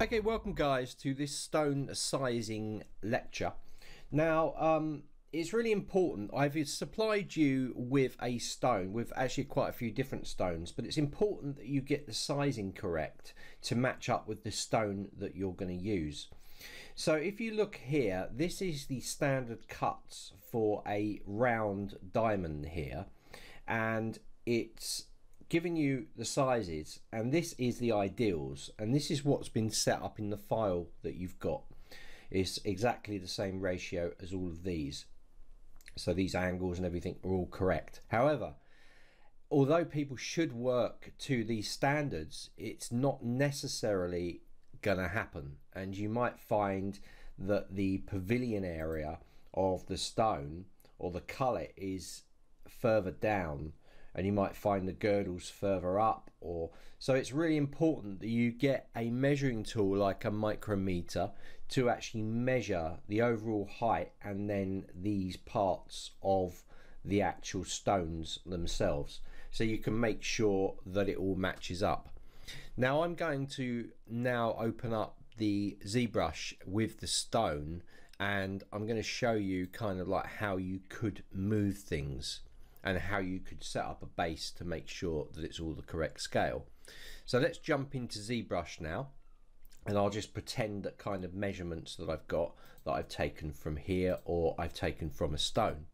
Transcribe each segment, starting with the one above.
Okay, welcome guys to this stone sizing lecture. Now, um, it's really important. I've supplied you with a stone, with actually quite a few different stones, but it's important that you get the sizing correct to match up with the stone that you're going to use. So if you look here, this is the standard cuts for a round diamond here, and it's giving you the sizes and this is the ideals and this is what's been set up in the file that you've got. It's exactly the same ratio as all of these. So these angles and everything are all correct. However although people should work to these standards it's not necessarily gonna happen. And you might find that the pavilion area of the stone or the culet is further down and you might find the girdles further up or so it's really important that you get a measuring tool like a micrometer to actually measure the overall height and then these parts of the actual stones themselves. So you can make sure that it all matches up. Now I'm going to now open up the ZBrush with the stone and I'm going to show you kind of like how you could move things and how you could set up a base to make sure that it's all the correct scale. So let's jump into ZBrush now and I'll just pretend that kind of measurements that I've got that I've taken from here or I've taken from a stone.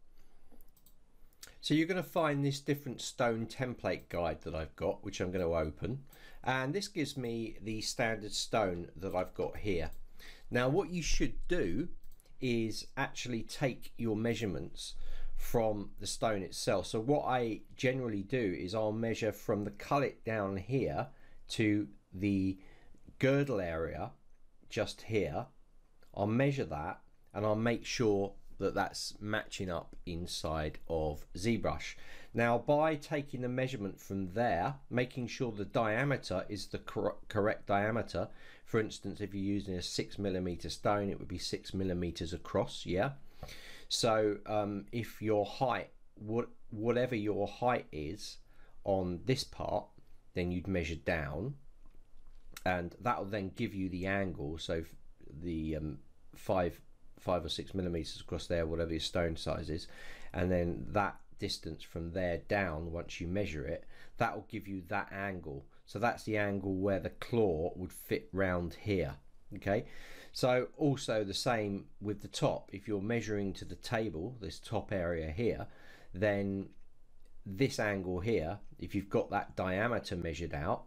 So you're going to find this different stone template guide that I've got which I'm going to open and this gives me the standard stone that I've got here. Now what you should do is actually take your measurements from the stone itself. So what I generally do is I'll measure from the culet down here to the girdle area just here. I'll measure that and I'll make sure that that's matching up inside of ZBrush. Now by taking the measurement from there, making sure the diameter is the cor correct diameter, for instance if you're using a 6 millimeter stone it would be 6 millimeters across, yeah? So um, if your height, what, whatever your height is on this part, then you'd measure down and that will then give you the angle. So the um, five, five or six millimeters across there, whatever your stone size is, and then that distance from there down, once you measure it, that will give you that angle. So that's the angle where the claw would fit round here. Okay, so also the same with the top. If you're measuring to the table, this top area here, then this angle here, if you've got that diameter measured out,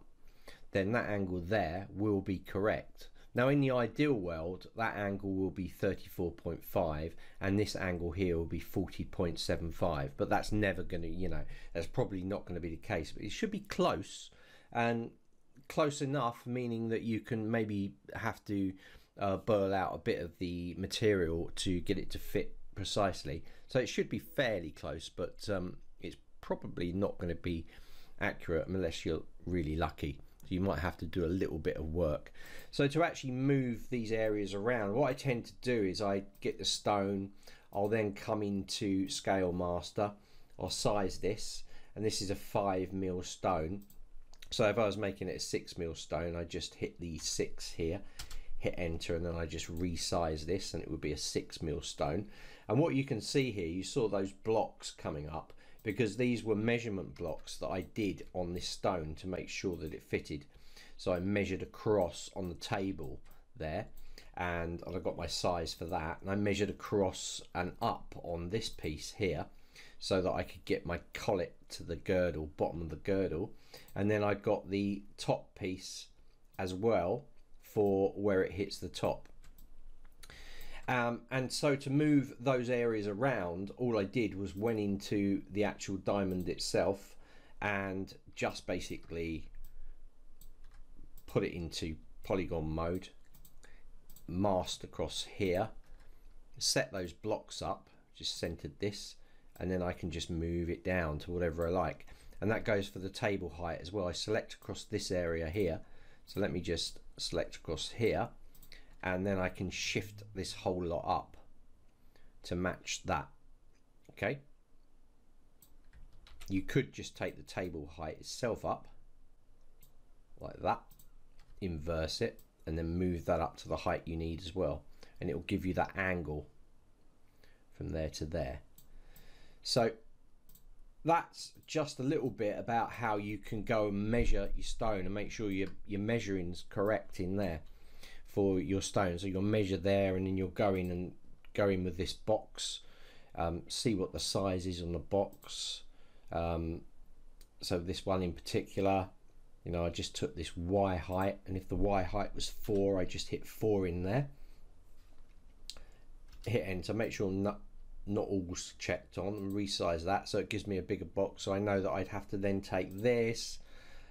then that angle there will be correct. Now in the ideal world, that angle will be 34.5 and this angle here will be 40.75, but that's never going to, you know, that's probably not going to be the case, but it should be close and close enough, meaning that you can maybe have to uh, burl out a bit of the material to get it to fit precisely. So it should be fairly close, but um, it's probably not going to be accurate unless you're really lucky. So you might have to do a little bit of work. So to actually move these areas around, what I tend to do is I get the stone, I'll then come into Scale Master, I'll size this, and this is a 5 mil stone. So if I was making it a 6 mil stone, I just hit the 6 here hit enter and then I just resize this and it would be a six mil stone. And what you can see here you saw those blocks coming up because these were measurement blocks that I did on this stone to make sure that it fitted. So I measured across on the table there and I got my size for that and I measured across and up on this piece here so that I could get my collet to the girdle bottom of the girdle. And then I got the top piece as well for where it hits the top. Um, and so to move those areas around, all I did was went into the actual diamond itself and just basically put it into polygon mode, masked across here, set those blocks up, just centered this, and then I can just move it down to whatever I like. And that goes for the table height as well. I select across this area here. So let me just select across here and then I can shift this whole lot up to match that okay? You could just take the table height itself up like that inverse it and then move that up to the height you need as well. And it will give you that angle from there to there. So that's just a little bit about how you can go and measure your stone and make sure your, your measuring's correct in there for your stone. So you'll measure there and then you'll go in and go in with this box um, see what the size is on the box. Um, so this one in particular you know I just took this Y height and if the Y height was 4 I just hit 4 in there. Hit enter make sure not not all's checked on and resize that so it gives me a bigger box so I know that I'd have to then take this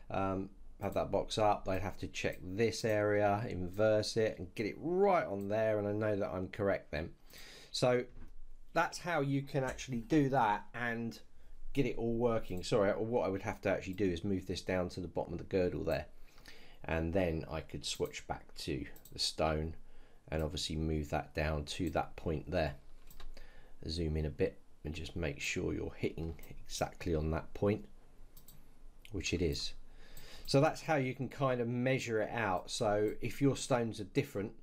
um, have that box up I'd have to check this area inverse it and get it right on there and I know that I'm correct then so that's how you can actually do that and get it all working. Sorry, what I would have to actually do is move this down to the bottom of the girdle there. And then I could switch back to the stone and obviously move that down to that point there. Zoom in a bit and just make sure you're hitting exactly on that point, which it is. So that's how you can kind of measure it out. So if your stones are different,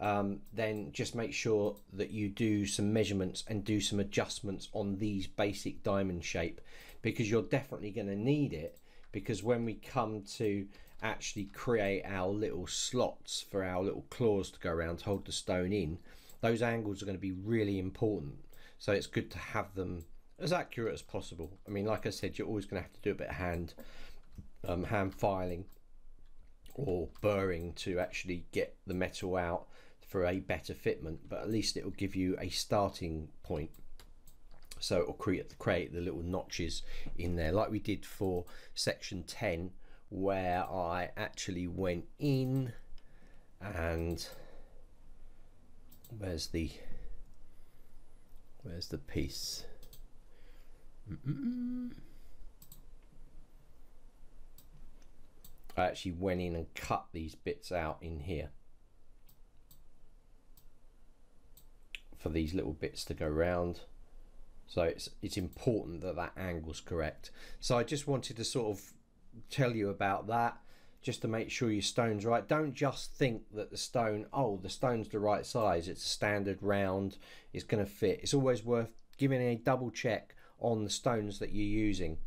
um, then just make sure that you do some measurements and do some adjustments on these basic diamond shape because you're definitely going to need it because when we come to actually create our little slots for our little claws to go around to hold the stone in those angles are going to be really important so it's good to have them as accurate as possible I mean like I said you're always going to have to do a bit of hand um, hand filing or burring to actually get the metal out for a better fitment, but at least it will give you a starting point. So it will create, create the little notches in there, like we did for section 10, where I actually went in and where's the where's the piece? Mm -mm. I actually went in and cut these bits out in here. for these little bits to go round. So it's it's important that that angle's correct. So I just wanted to sort of tell you about that just to make sure your stone's right. Don't just think that the stone, oh, the stone's the right size. It's a standard round. It's going to fit. It's always worth giving a double check on the stones that you're using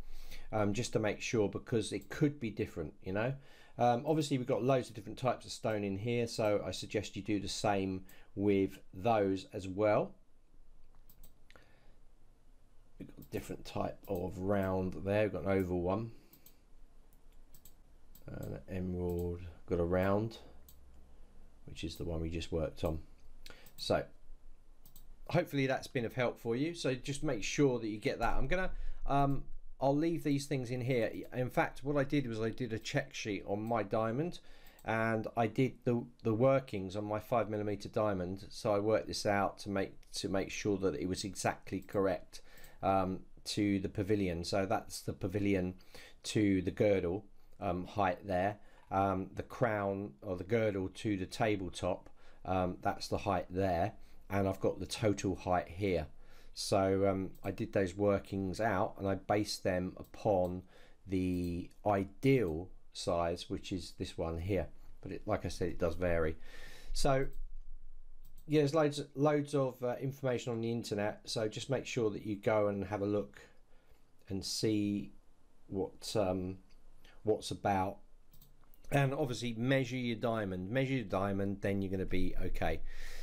um, just to make sure because it could be different, you know. Um, obviously, we've got loads of different types of stone in here, so I suggest you do the same with those as well. We've got a different type of round there. We've got an oval one, an emerald. Got a round, which is the one we just worked on. So hopefully that's been of help for you. So just make sure that you get that. I'm gonna um, I'll leave these things in here. In fact, what I did was I did a check sheet on my diamond and I did the the workings on my five millimeter diamond. So I worked this out to make to make sure that it was exactly correct um, to the pavilion. So that's the pavilion to the girdle um, height there. Um, the crown or the girdle to the tabletop. Um, that's the height there, and I've got the total height here. So um, I did those workings out, and I based them upon the ideal size, which is this one here. But it, like I said, it does vary. So yeah, there's loads loads of uh, information on the internet. So just make sure that you go and have a look and see what um, what's about. And obviously measure your diamond. Measure your diamond, then you're going to be okay.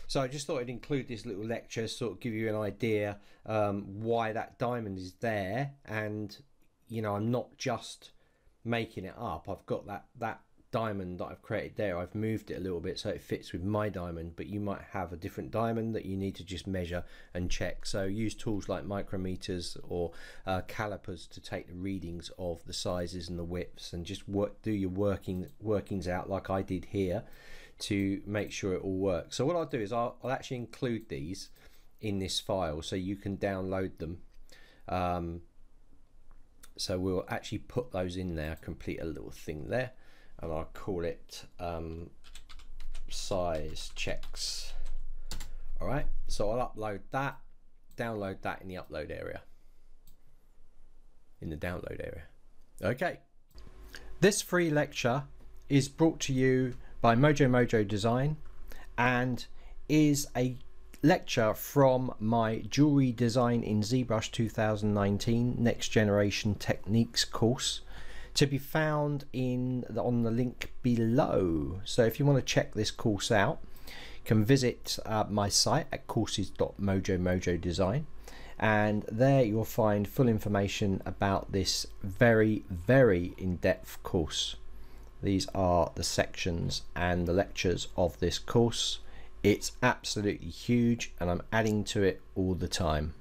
So I just thought I'd include this little lecture, sort of give you an idea um, why that diamond is there, and you know I'm not just making it up. I've got that that diamond that I've created there. I've moved it a little bit so it fits with my diamond, but you might have a different diamond that you need to just measure and check. So use tools like micrometers or uh, calipers to take the readings of the sizes and the widths, and just work do your working workings out like I did here to make sure it all works. So what I'll do is I'll, I'll actually include these in this file so you can download them. Um, so we'll actually put those in there, complete a little thing there, and I'll call it um, size checks. All right, so I'll upload that, download that in the upload area, in the download area. Okay, this free lecture is brought to you by Mojo Mojo Design and is a lecture from my Jewelry Design in ZBrush 2019 Next Generation Techniques course to be found in the, on the link below. So if you want to check this course out, you can visit uh, my site at courses.mojomojodesign and there you'll find full information about this very very in-depth course. These are the sections and the lectures of this course. It's absolutely huge and I'm adding to it all the time